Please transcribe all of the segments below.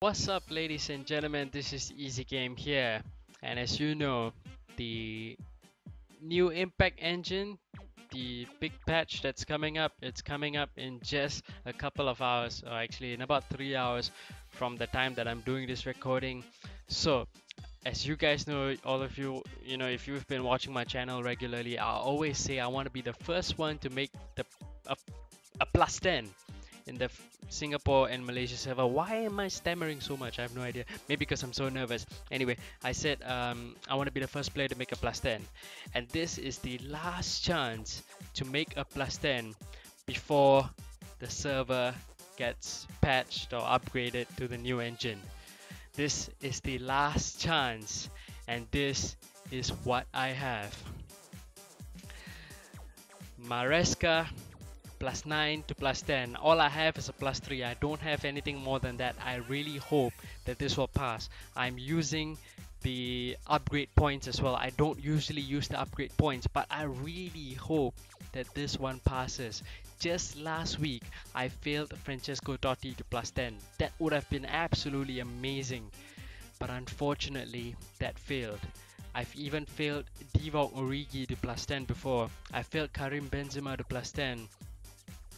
What's up ladies and gentlemen, this is Easy Game here. And as you know the new impact engine the big patch that's coming up it's coming up in just a couple of hours or actually in about three hours from the time that I'm doing this recording. So as you guys know all of you you know if you've been watching my channel regularly I always say I want to be the first one to make the a, a plus 10 in the Singapore and Malaysia server. Why am I stammering so much? I have no idea. Maybe because I'm so nervous. Anyway, I said um, I want to be the first player to make a plus 10. And this is the last chance to make a plus 10 before the server gets patched or upgraded to the new engine. This is the last chance and this is what I have. Maresca plus 9 to plus 10 all I have is a plus 3 I don't have anything more than that. I really hope that this will pass. I'm using the upgrade points as well. I don't usually use the upgrade points but I really hope that this one passes. Just last week I failed Francesco Totti to plus 10 that would have been absolutely amazing but unfortunately that failed. I've even failed Divock Origi to plus 10 before. I failed Karim Benzema to plus 10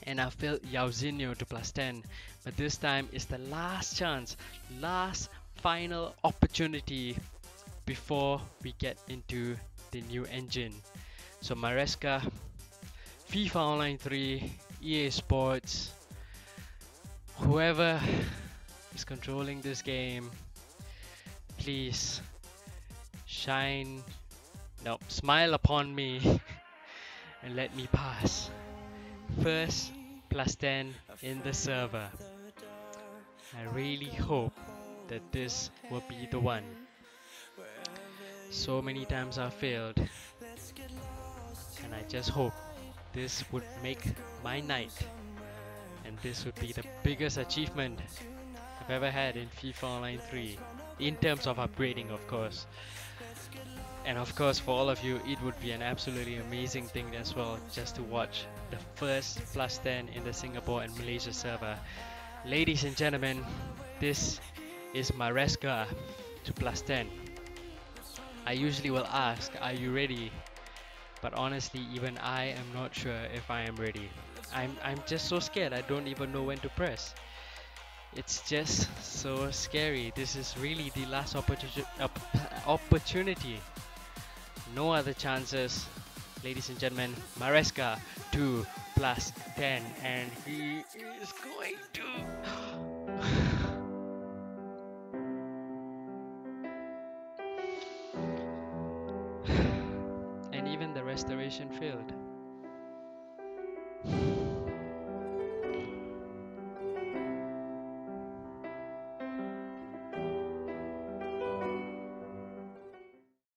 and I failed Jairzinho to plus 10 but this time is the last chance last final opportunity before we get into the new engine. So Maresca FIFA Online 3 EA Sports whoever is controlling this game please shine no smile upon me and let me pass first plus 10 in the server. I really hope that this will be the one. So many times I failed and I just hope this would make my night and this would be the biggest achievement I've ever had in FIFA Online 3 in terms of upgrading of course and of course for all of you it would be an absolutely amazing thing as well just to watch the first plus 10 in the Singapore and Malaysia server. Ladies and gentlemen this is Maresca to plus 10 I usually will ask are you ready? But honestly even I am not sure if I am ready. I'm, I'm just so scared I don't even know when to press it's just so scary this is really the last opportunity opportunity no other chances. Ladies and gentlemen, Maresca 2 plus 10 and he is going to... and even the restoration failed.